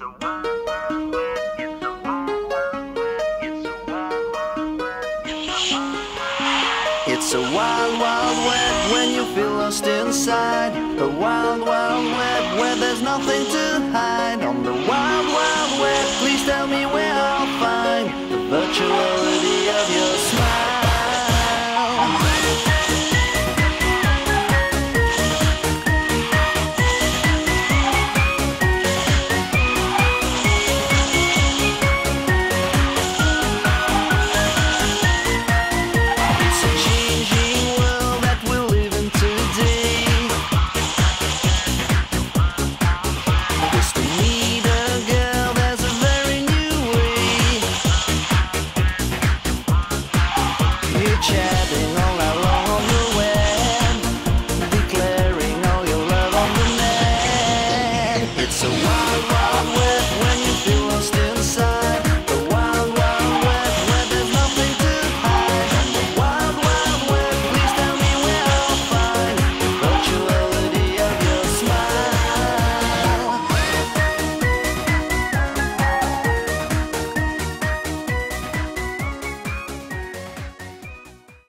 It's a wild, wild web when you feel lost inside. A wild, wild web where there's nothing to hide. On the wild, wild web, please tell me where I'll find the virtual. So why, why?